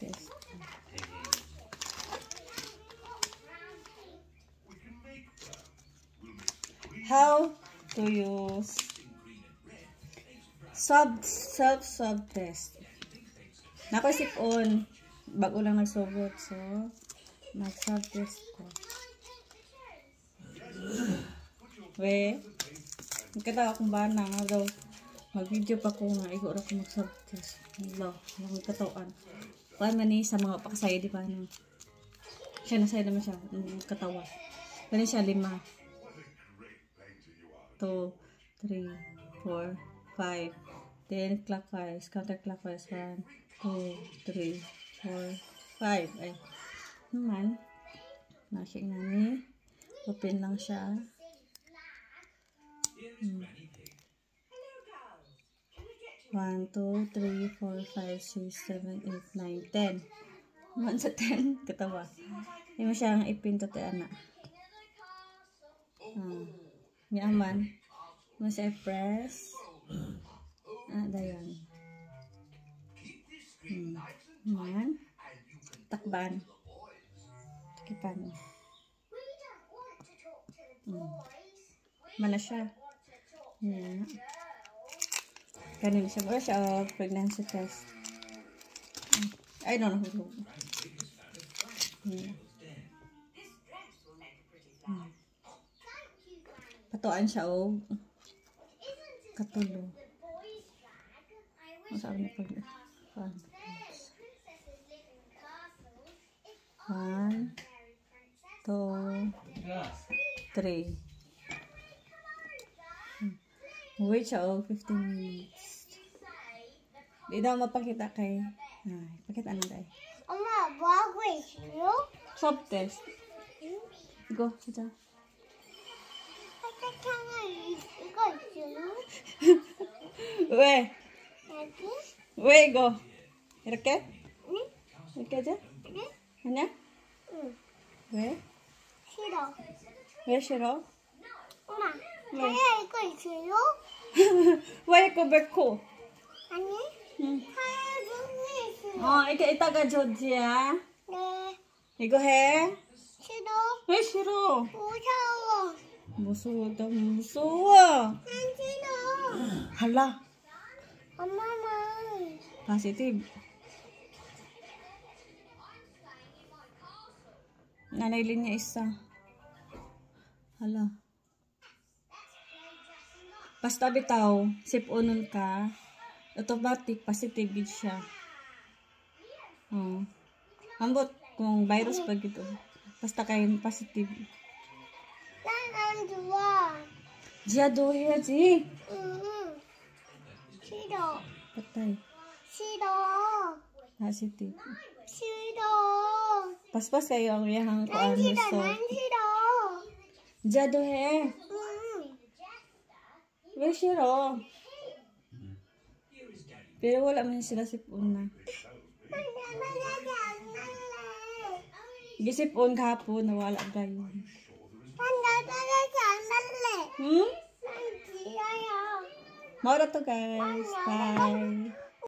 Test. How to use sub self sub test. Nakasip on bago lang nagsugot so mag sub test ko. We, nagkatawa akong bana nga daw. Mag-video pa ko nga, igo ra ko mag-sub test. Hello, lang katawan. Kuhan man ni sa mga pakasaya, di ba? Ano? Siya, nasaya naman siya. Katawa. Ganun siya, lima. 2, 3, 4, 5. Then, clockwise, counterclockwise. 1, 2, 3, 4, 5. Ay, naman. Nasik na ni. Open lang siya. Hmm. 1, 2, 3, 4, 5, 6, 7, 8, 9, 10. 1 sa 10. Katawa. Hindi mo siyang ipinto tayo, anak. Ah. Yaman. Mo siya press. Ah, dayan. Hmm. Yan. Takban. Takipan. Hmm. Mana siya. Yan. Kanin siya. Wala siya oh, pregnancy test. Don't know who. Hmm. Hmm. Patuan siya oh. Katulo. Ang sabi niya pag... One. One. Two. Three. Hmm. Wait siya oh. 15 minutes. Di daw mapakita kay... Ay, pakita na tayo. 엄마 뭐 하고 있어요? Swab test. Go, sit down. 화장창은 이거 있어요? 왜? 여기? 왜 이거? 이렇게? 응? 이렇게 하자? 응? 아니야? 응. 왜? 싫어. 왜 싫어? 엄마, 왜? 하야 이거 있어요? 왜 이거 맺고? 아니, 응. 하야 눈이 있어요. 어, 이렇게 이따가 조지야. 네, 이거 해? 싫어. 왜 싫어? 무서워. 무서워, 너무 무서워. 안 싫어. 할라. 엄마만. Positive. Nanay linya isa. Hala. Basta bitaw, sip unon ka, automatic positive yun siya. Oh. Ambot kung virus pa gito. Basta kayo positive. Nan ang duwa. Diya doya, Ji. Siro. Patay. Siro. Positive. Siro. Paspas kayo ang iyahang kuan gusto. Nan siro. Diya doya. Mm. Yoshiro. Pero wala man sila sipon na. Gisipon kahapon, nawala tayo. Hmm? Mora to guys. Bye.